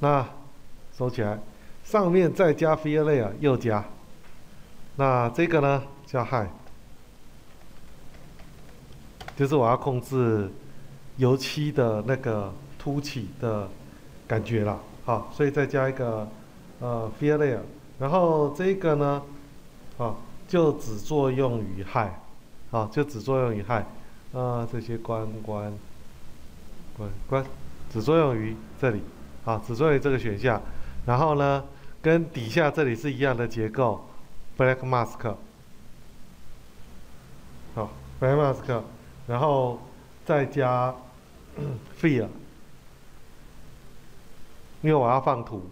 那收起来，上面再加 fill layer 又加，那这个呢叫 high，就是我要控制油漆的那个凸起的感觉了，好，所以再加一个呃 fill layer，然后这个呢，啊，就只作用于 high，好，就只作用于 high，啊，这些关关关关，只作用于这里。好，只作为这个选项，然后呢，跟底下这里是一样的结构，black mask，好，black mask，然后再加 fill，因为我要放图，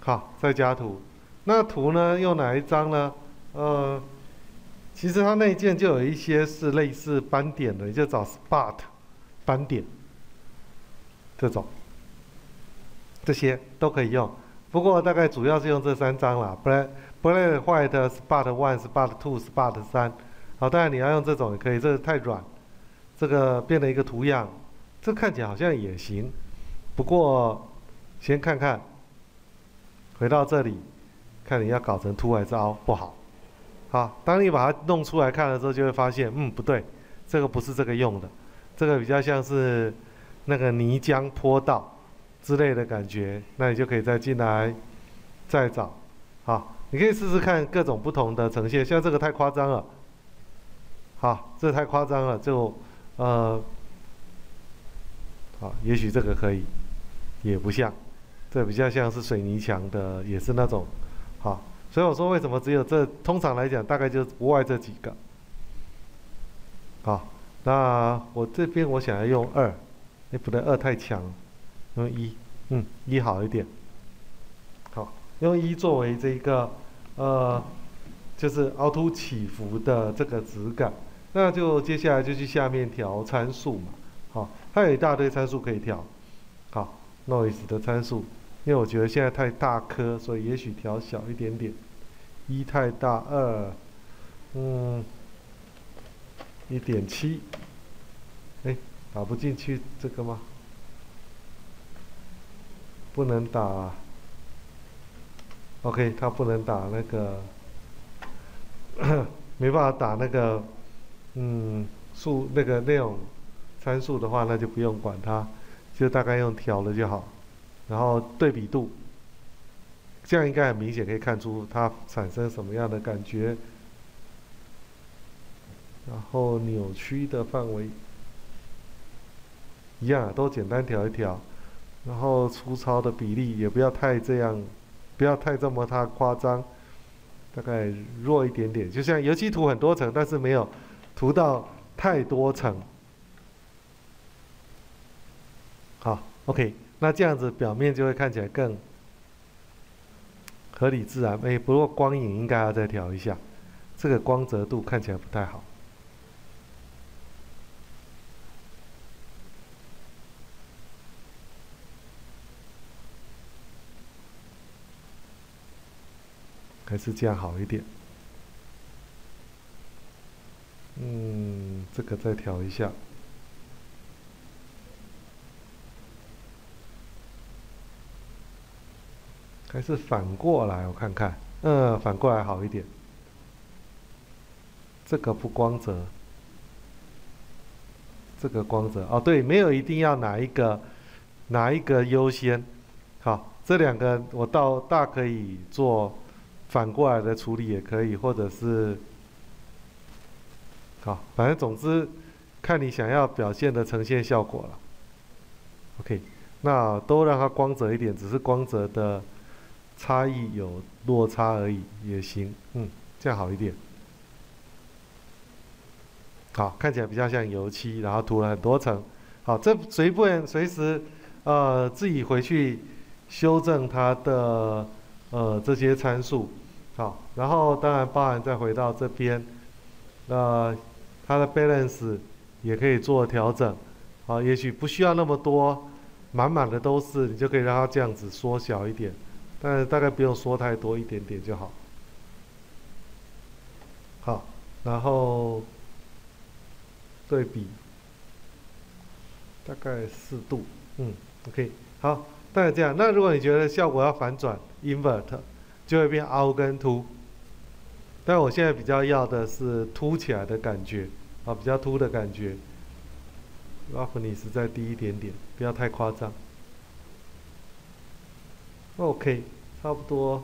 好，再加图，那图呢用哪一张呢？呃，其实它那件就有一些是类似斑点的，就找 spot 斑点这种。这些都可以用，不过大概主要是用这三张啦，black black white spot one spot two spot 三，好，当然你要用这种也可以，这个太软，这个变了一个图样，这看起来好像也行，不过先看看，回到这里，看你要搞成凸还是凹，不好，好，当你把它弄出来看了之后，就会发现，嗯，不对，这个不是这个用的，这个比较像是那个泥浆坡道。之类的感觉，那你就可以再进来，再找，好，你可以试试看各种不同的呈现，像这个太夸张了，好，这太夸张了，就，呃，好，也许这个可以，也不像，这比较像是水泥墙的，也是那种，好，所以我说为什么只有这，通常来讲大概就不外这几个，好，那我这边我想要用二，哎不对，二太强。用一，嗯，一好一点。好，用一作为这个，呃，就是凹凸起伏的这个质感。那就接下来就去下面调参数嘛。好，它有一大堆参数可以调。好，noise 的参数，因为我觉得现在太大颗，所以也许调小一点点。一太大，二，嗯，一点七。哎，打不进去这个吗？不能打，OK，它不能打那个，没办法打那个，嗯，数那个那种参数的话，那就不用管它，就大概用调了就好。然后对比度，这样应该很明显可以看出它产生什么样的感觉。然后扭曲的范围，一样都简单调一调。然后粗糙的比例也不要太这样，不要太这么它夸张，大概弱一点点，就像油漆涂很多层，但是没有涂到太多层。好，OK，那这样子表面就会看起来更合理自然。哎，不过光影应该要再调一下，这个光泽度看起来不太好。还是这样好一点。嗯，这个再调一下。还是反过来，我看看。嗯，反过来好一点。这个不光泽。这个光泽哦，对，没有一定要哪一个，哪一个优先。好，这两个我倒大可以做。反过来的处理也可以，或者是，好，反正总之看你想要表现的呈现效果了。OK，那都让它光泽一点，只是光泽的差异有落差而已也行，嗯，这样好一点。好，看起来比较像油漆，然后涂了很多层。好，这随便随时呃自己回去修正它的。呃，这些参数，好，然后当然包含再回到这边，那它的 balance 也可以做调整，好，也许不需要那么多，满满的都是，你就可以让它这样子缩小一点，但是大概不用缩太多，一点点就好。好，然后对比，大概四度，嗯，OK，好。大概这样。那如果你觉得效果要反转 invert，就会变凹跟凸。但我现在比较要的是凸起来的感觉，啊，比较凸的感觉。roughness 再低一点点，不要太夸张。OK，差不多，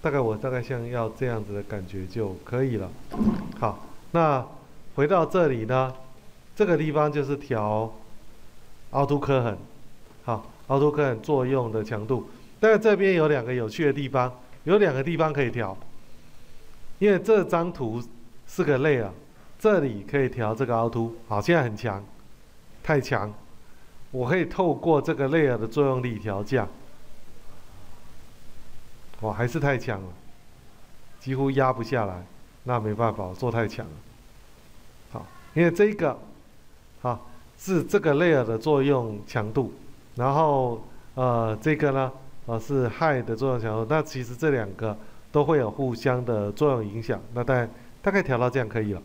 大概我大概像要这样子的感觉就可以了。好，那回到这里呢，这个地方就是调凹凸刻痕，好，凹凸刻痕作用的强度。但这边有两个有趣的地方，有两个地方可以调，因为这张图是个肋耳这里可以调这个凹凸，好，现在很强，太强，我可以透过这个 layer 的作用力调降。哦，还是太强了，几乎压不下来，那没办法，做太强了。好，因为这个，好是这个 layer 的作用强度，然后呃这个呢，呃是害的作用强度，那其实这两个都会有互相的作用影响，那大大概调到这样可以了。